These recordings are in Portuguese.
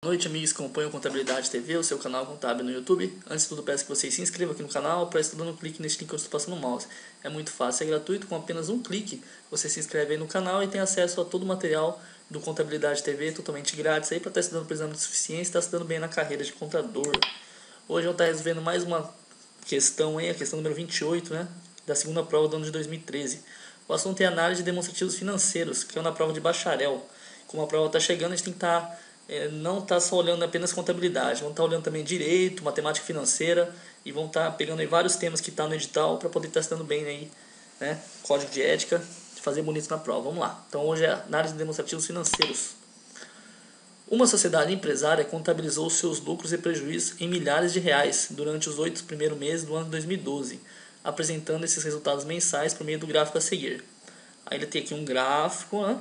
Boa noite, amigos que acompanham Contabilidade TV, o seu canal contábil no YouTube. Antes de tudo, peço que vocês se inscrevam aqui no canal para estar dando um clique nesse link que eu estou passando no mouse. É muito fácil, é gratuito, com apenas um clique você se inscreve aí no canal e tem acesso a todo o material do Contabilidade TV totalmente grátis aí para estar estudando para exame de suficiência e estar estudando bem na carreira de contador. Hoje eu estou resolvendo mais uma questão aí, a questão número 28, né, da segunda prova do ano de 2013. O assunto é análise de demonstrativos financeiros, que é uma prova de bacharel. Como a prova está chegando, a gente tem que estar... Tá é, não está só olhando apenas contabilidade, vão estar tá olhando também direito, matemática financeira e vão estar tá pegando aí vários temas que estão tá no edital para poder estar estudando bem aí, né? Código de ética, fazer bonito na prova. Vamos lá. Então hoje é análise de demonstrativos financeiros. Uma sociedade empresária contabilizou seus lucros e prejuízos em milhares de reais durante os oito primeiros meses do ano de 2012, apresentando esses resultados mensais por meio do gráfico a seguir. Aí ele tem aqui um gráfico, né?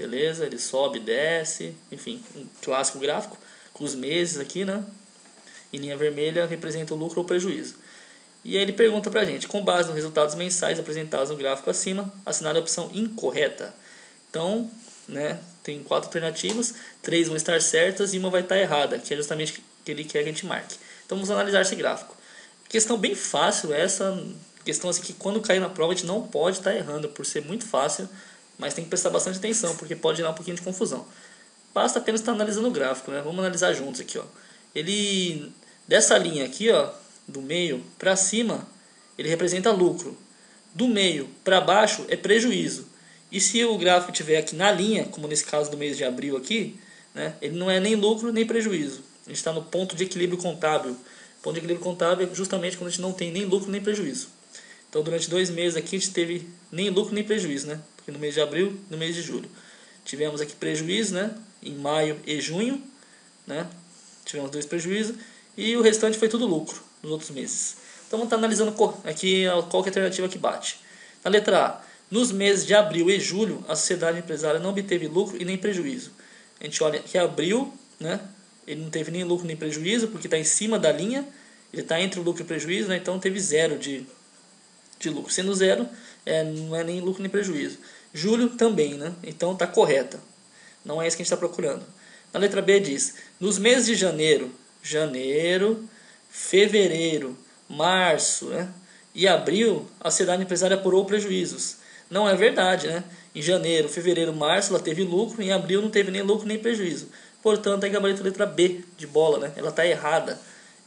Beleza? Ele sobe, desce, enfim, um clássico gráfico com os meses aqui, né? Em linha vermelha representa o lucro ou prejuízo. E aí ele pergunta pra gente, com base nos resultados mensais apresentados no gráfico acima, assinale a opção incorreta. Então, né, tem quatro alternativas, três vão estar certas e uma vai estar errada, que é justamente o que ele quer que a gente marque. Então vamos analisar esse gráfico. Questão bem fácil essa, questão assim que quando cair na prova a gente não pode estar errando, por ser muito fácil mas tem que prestar bastante atenção, porque pode gerar um pouquinho de confusão. Basta apenas estar analisando o gráfico, né? Vamos analisar juntos aqui, ó. Ele dessa linha aqui, ó, do meio para cima, ele representa lucro. Do meio para baixo é prejuízo. E se o gráfico estiver aqui na linha, como nesse caso do mês de abril aqui, né, ele não é nem lucro nem prejuízo. A gente está no ponto de equilíbrio contábil. O ponto de equilíbrio contábil é justamente quando a gente não tem nem lucro nem prejuízo. Então, durante dois meses aqui, a gente teve nem lucro nem prejuízo, né? Porque no mês de abril no mês de julho. Tivemos aqui prejuízo, né? Em maio e junho, né? Tivemos dois prejuízos. E o restante foi tudo lucro nos outros meses. Então, vamos estar analisando aqui qual é a alternativa que bate. Na letra A, nos meses de abril e julho, a sociedade empresária não obteve lucro e nem prejuízo. A gente olha que abril, né? Ele não teve nem lucro nem prejuízo, porque está em cima da linha. Ele está entre o lucro e o prejuízo, né? Então teve zero de de lucro. Sendo zero, é, não é nem lucro nem prejuízo. Julho também, né? Então está correta. Não é isso que a gente está procurando. Na letra B diz: nos meses de janeiro, janeiro, fevereiro, março né? e abril, a sociedade empresária apurou prejuízos. Não é verdade, né? Em janeiro, fevereiro, março ela teve lucro, em abril não teve nem lucro nem prejuízo. Portanto, a gabarito letra B de bola, né? Ela está errada.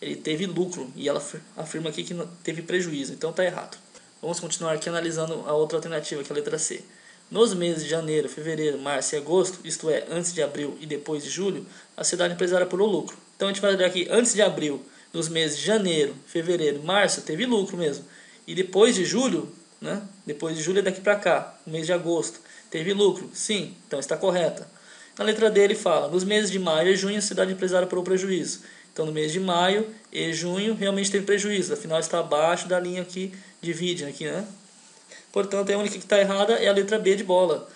Ele teve lucro e ela afirma aqui que teve prejuízo, então está errado. Vamos continuar aqui analisando a outra alternativa, que é a letra C. Nos meses de janeiro, fevereiro, março e agosto, isto é, antes de abril e depois de julho, a cidade empresária pulou lucro. Então a gente vai olhar aqui, antes de abril, nos meses de janeiro, fevereiro, março, teve lucro mesmo. E depois de julho, né? Depois de julho é daqui para cá, no mês de agosto, teve lucro. Sim, então está correta. Na letra D ele fala, nos meses de maio e junho a cidade empresária pulou prejuízo. Então, no mês de maio e junho, realmente teve prejuízo. Afinal, está abaixo da linha que divide aqui, né? Portanto, a única que está errada é a letra B de bola,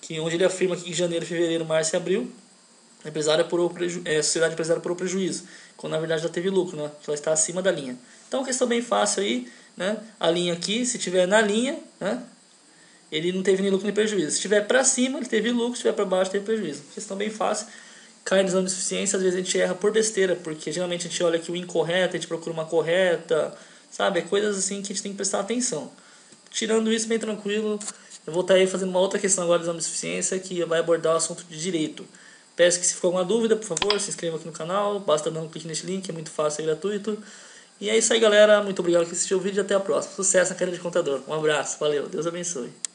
que onde ele afirma que em janeiro, fevereiro, março e abril, a, empresária por preju... é, a sociedade empresária por prejuízo, quando na verdade já teve lucro, né? Só está acima da linha. Então, questão bem fácil aí, né? A linha aqui, se tiver na linha, né? Ele não teve nem lucro nem prejuízo. Se estiver para cima, ele teve lucro, se estiver para baixo, teve prejuízo. Questão bem fácil cai no exame de suficiência, às vezes a gente erra por besteira, porque geralmente a gente olha aqui o incorreto, a gente procura uma correta, sabe? É coisas assim que a gente tem que prestar atenção. Tirando isso, bem tranquilo, eu vou estar aí fazendo uma outra questão agora do exame de suficiência que vai abordar o assunto de direito. Peço que se for alguma dúvida, por favor, se inscreva aqui no canal, basta dar um clique nesse link, é muito fácil, é gratuito. E é isso aí, galera. Muito obrigado por assistir o vídeo e até a próxima. Sucesso na carreira de contador. Um abraço, valeu, Deus abençoe.